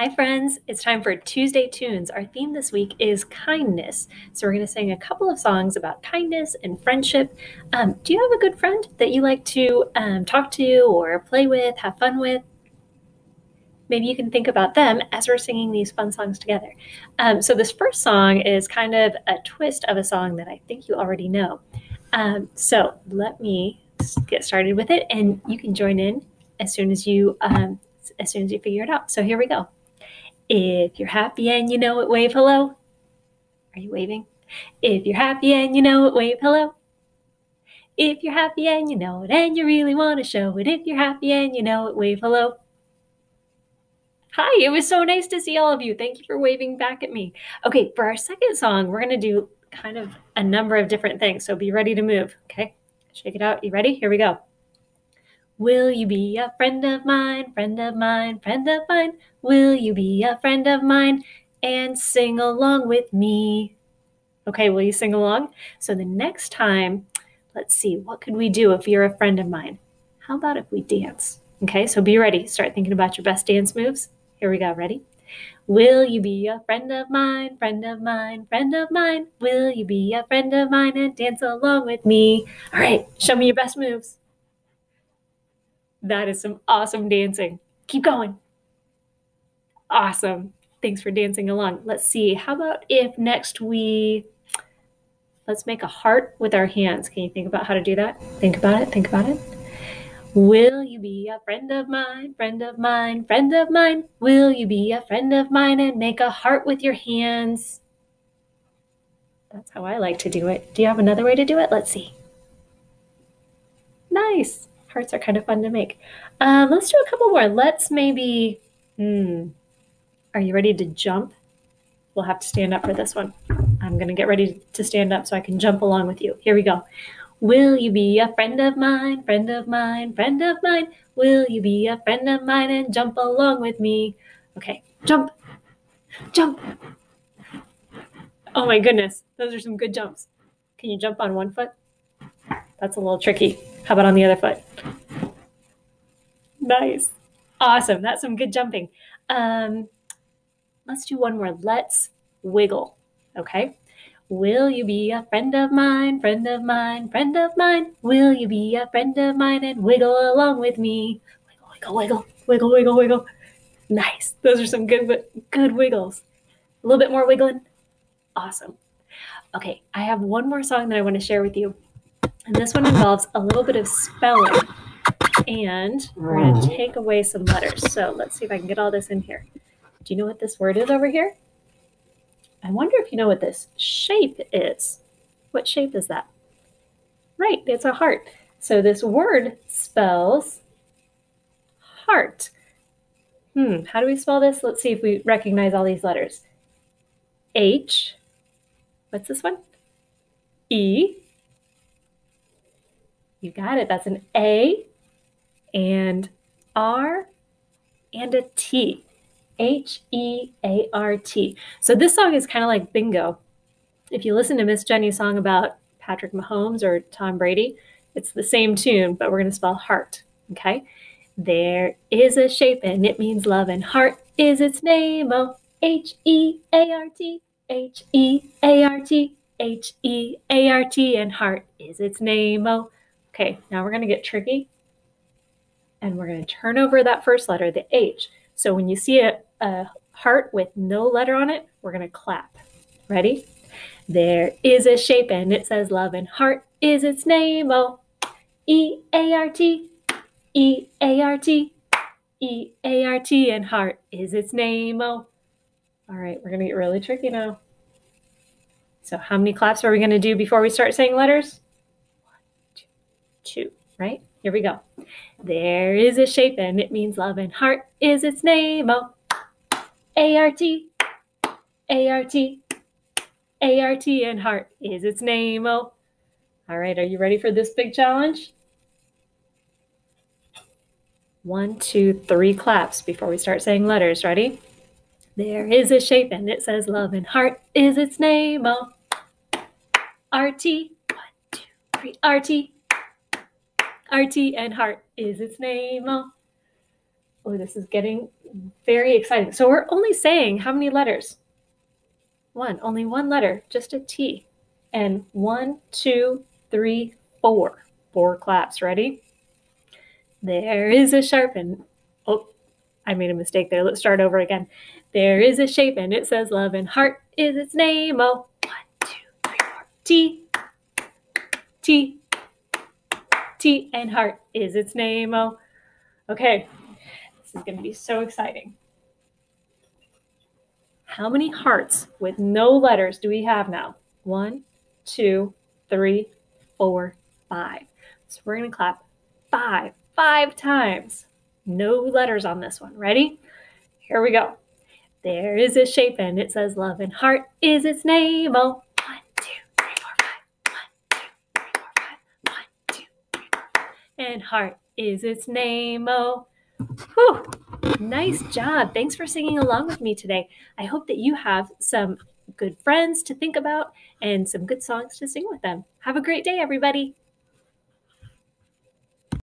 Hi, friends. It's time for Tuesday Tunes. Our theme this week is kindness. So, we're going to sing a couple of songs about kindness and friendship. Um, do you have a good friend that you like to um, talk to or play with, have fun with? Maybe you can think about them as we're singing these fun songs together. Um, so, this first song is kind of a twist of a song that I think you already know. Um, so, let me get started with it, and you can join in as soon as you um, as soon as you figure it out. So, here we go. If you're happy and you know it, wave hello. Are you waving? If you're happy and you know it, wave hello. If you're happy and you know it and you really want to show it, if you're happy and you know it, wave hello. Hi, it was so nice to see all of you. Thank you for waving back at me. Okay, for our second song, we're going to do kind of a number of different things. So be ready to move. Okay, shake it out. You ready? Here we go. Will you be a friend of mine, friend of mine, friend of mine? Will you be a friend of mine and sing along with me? Okay, will you sing along? So the next time, let's see, what could we do if you're a friend of mine? How about if we dance? Okay, so be ready. Start thinking about your best dance moves. Here we go. Ready? Will you be a friend of mine, friend of mine, friend of mine? Will you be a friend of mine and dance along with me? All right, show me your best moves. That is some awesome dancing. Keep going. Awesome. Thanks for dancing along. Let's see. How about if next we let's make a heart with our hands. Can you think about how to do that? Think about it. Think about it. Will you be a friend of mine, friend of mine, friend of mine? Will you be a friend of mine and make a heart with your hands? That's how I like to do it. Do you have another way to do it? Let's see. Nice are kind of fun to make. Um, let's do a couple more. Let's maybe, hmm, are you ready to jump? We'll have to stand up for this one. I'm going to get ready to stand up so I can jump along with you. Here we go. Will you be a friend of mine, friend of mine, friend of mine? Will you be a friend of mine and jump along with me? Okay, jump, jump. Oh my goodness, those are some good jumps. Can you jump on one foot? That's a little tricky. How about on the other foot? Nice. Awesome. That's some good jumping. Um, let's do one more. Let's wiggle. Okay. Will you be a friend of mine, friend of mine, friend of mine? Will you be a friend of mine and wiggle along with me? Wiggle, wiggle, wiggle, wiggle, wiggle, wiggle. Nice. Those are some good, good wiggles. A little bit more wiggling. Awesome. Okay, I have one more song that I want to share with you. And this one involves a little bit of spelling. And we're going to mm-hmm. take away some letters. So let's see if I can get all this in here. Do you know what this word is over here? I wonder if you know what this shape is. What shape is that? Right, it's a heart. So this word spells heart. Hmm, how do we spell this? Let's see if we recognize all these letters. H, what's this one? E, you got it. That's an A and R and a T. H E A R T. So this song is kind of like bingo. If you listen to Miss Jenny's song about Patrick Mahomes or Tom Brady, it's the same tune, but we're going to spell heart. Okay. There is a shape and it means love, and heart is its name. Oh, H E A R T. H E A R T. H E A R T. And heart is its name. Oh, Okay, now we're going to get tricky. And we're going to turn over that first letter, the H. So when you see a, a heart with no letter on it, we're going to clap. Ready? There is a shape and it says love and heart is its name. Oh, E A R T, E A R T, E A R T, and heart is its name. Oh, all right, we're going to get really tricky now. So, how many claps are we going to do before we start saying letters? One, two, two, right? Here we go. There is a shape and it means love and heart is its name. Oh, A-R-T, A-R-T, A-R-T and heart is its name. Oh, all right. Are you ready for this big challenge? One, two, three claps before we start saying letters. Ready? There is a shape and it says love and heart is its name. Oh, R-T, one, two, three, R-T, RT and heart is its name. Oh, oh this is getting Very exciting. So we're only saying how many letters? One, only one letter, just a T. And one, two, three, four. Four claps. Ready? There is a sharp and oh, I made a mistake there. Let's start over again. There is a shape and it says love and heart is its name. Oh, one, two, three, four. T, T, T, and heart is its name. Oh, okay. This is going to be so exciting. How many hearts with no letters do we have now? One, two, three, four, five. So we're going to clap five, five times. No letters on this one. Ready? Here we go. There is a shape and it says love and heart is its name. Oh, one, two, three, four, five. One, two, three, four, five. One, two, three, four, five. And heart is its name. Oh. Nice job. Thanks for singing along with me today. I hope that you have some good friends to think about and some good songs to sing with them. Have a great day, everybody.